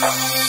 Whoa!